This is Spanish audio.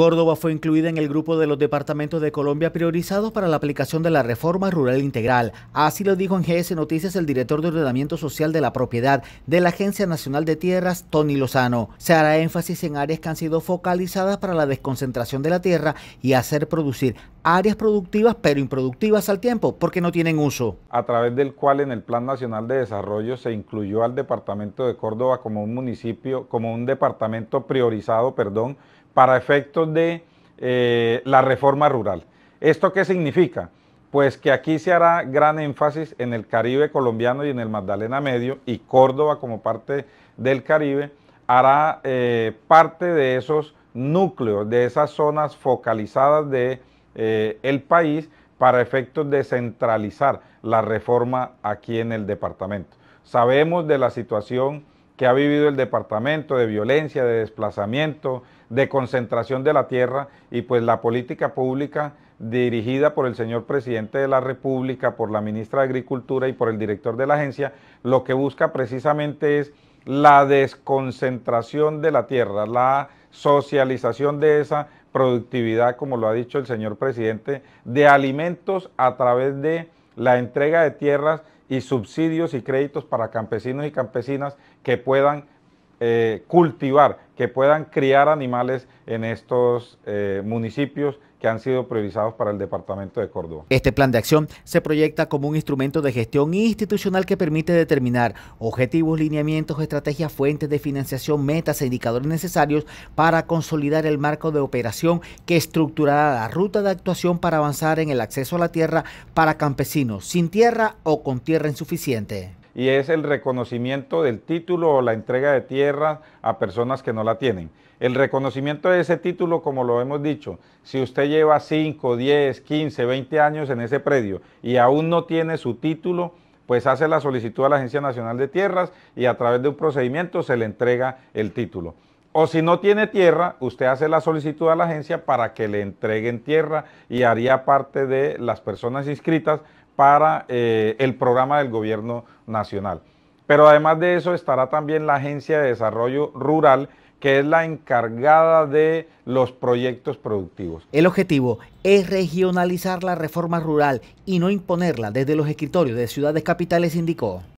Córdoba fue incluida en el grupo de los departamentos de Colombia priorizados para la aplicación de la reforma rural integral. Así lo dijo en GS Noticias el director de ordenamiento social de la propiedad de la Agencia Nacional de Tierras, Tony Lozano. Se hará énfasis en áreas que han sido focalizadas para la desconcentración de la tierra y hacer producir áreas productivas pero improductivas al tiempo porque no tienen uso. A través del cual en el Plan Nacional de Desarrollo se incluyó al departamento de Córdoba como un municipio, como un departamento priorizado, perdón, para efectos de eh, la reforma rural. ¿Esto qué significa? Pues que aquí se hará gran énfasis en el Caribe colombiano y en el Magdalena Medio y Córdoba como parte del Caribe hará eh, parte de esos núcleos, de esas zonas focalizadas de eh, el país para efectos de centralizar la reforma aquí en el departamento. Sabemos de la situación que ha vivido el departamento de violencia, de desplazamiento, de concentración de la tierra y pues la política pública dirigida por el señor presidente de la República, por la ministra de Agricultura y por el director de la agencia, lo que busca precisamente es la desconcentración de la tierra, la socialización de esa productividad, como lo ha dicho el señor presidente, de alimentos a través de la entrega de tierras y subsidios y créditos para campesinos y campesinas que puedan eh, cultivar, que puedan criar animales en estos eh, municipios que han sido priorizados para el departamento de Córdoba. Este plan de acción se proyecta como un instrumento de gestión institucional que permite determinar objetivos, lineamientos, estrategias, fuentes de financiación, metas e indicadores necesarios para consolidar el marco de operación que estructurará la ruta de actuación para avanzar en el acceso a la tierra para campesinos sin tierra o con tierra insuficiente y es el reconocimiento del título o la entrega de tierra a personas que no la tienen. El reconocimiento de ese título, como lo hemos dicho, si usted lleva 5, 10, 15, 20 años en ese predio y aún no tiene su título, pues hace la solicitud a la Agencia Nacional de Tierras y a través de un procedimiento se le entrega el título. O si no tiene tierra, usted hace la solicitud a la agencia para que le entreguen tierra y haría parte de las personas inscritas para eh, el programa del gobierno nacional. Pero además de eso estará también la Agencia de Desarrollo Rural, que es la encargada de los proyectos productivos. El objetivo es regionalizar la reforma rural y no imponerla desde los escritorios de ciudades capitales, indicó.